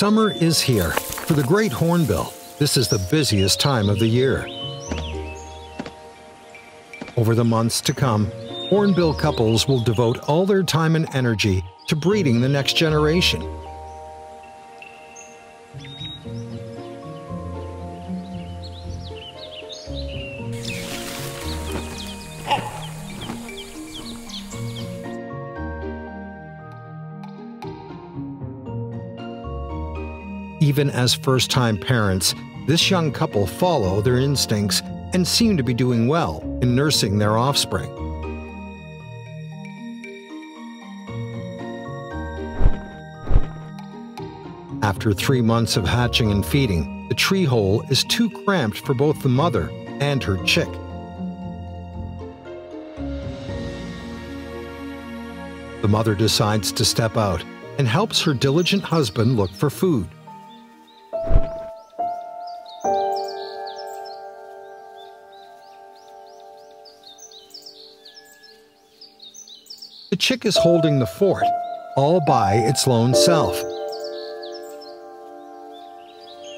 Summer is here. For the great hornbill, this is the busiest time of the year. Over the months to come, hornbill couples will devote all their time and energy to breeding the next generation. Even as first time parents, this young couple follow their instincts and seem to be doing well in nursing their offspring. After three months of hatching and feeding, the tree hole is too cramped for both the mother and her chick. The mother decides to step out and helps her diligent husband look for food. The chick is holding the fort, all by its lone self.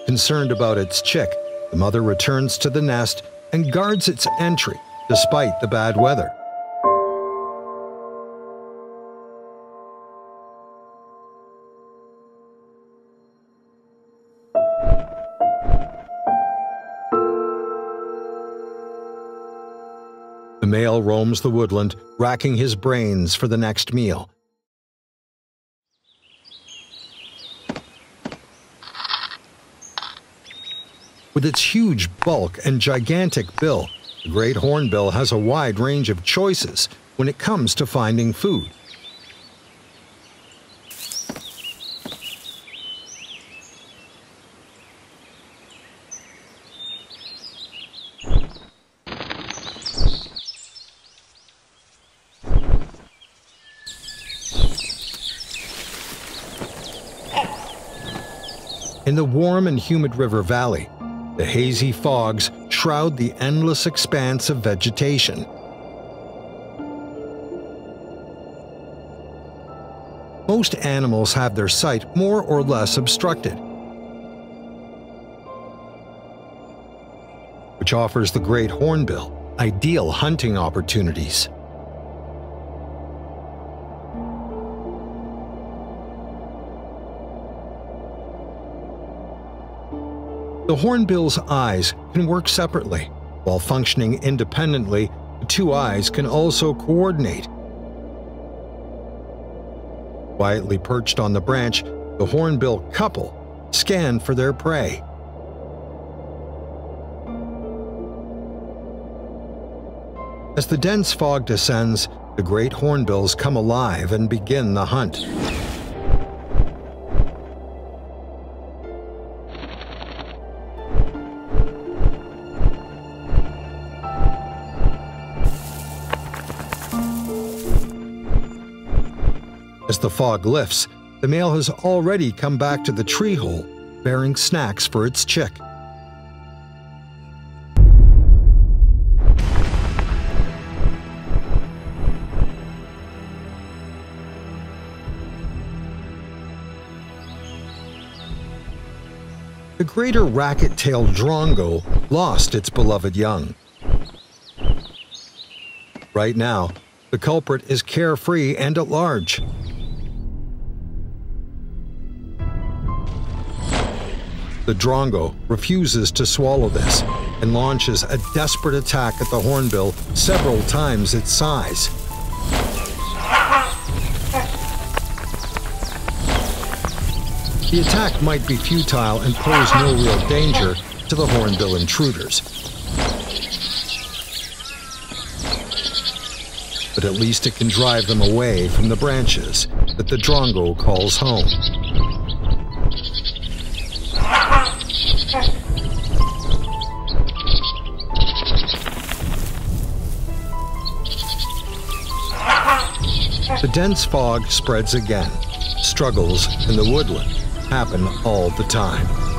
Concerned about its chick, the mother returns to the nest and guards its entry despite the bad weather. The male roams the woodland, racking his brains for the next meal. With its huge bulk and gigantic bill, the great hornbill has a wide range of choices when it comes to finding food. In the warm and humid river valley, the hazy fogs shroud the endless expanse of vegetation. Most animals have their sight more or less obstructed, which offers the great hornbill ideal hunting opportunities. The hornbill's eyes can work separately. While functioning independently, the two eyes can also coordinate. Quietly perched on the branch, the hornbill couple scan for their prey. As the dense fog descends, the great hornbills come alive and begin the hunt. As the fog lifts, the male has already come back to the tree hole, bearing snacks for its chick. The greater racket-tailed drongo lost its beloved young. Right now, the culprit is carefree and at large. The drongo refuses to swallow this and launches a desperate attack at the hornbill several times its size. The attack might be futile and pose no real danger to the hornbill intruders. But at least it can drive them away from the branches that the drongo calls home. The dense fog spreads again. Struggles in the woodland happen all the time.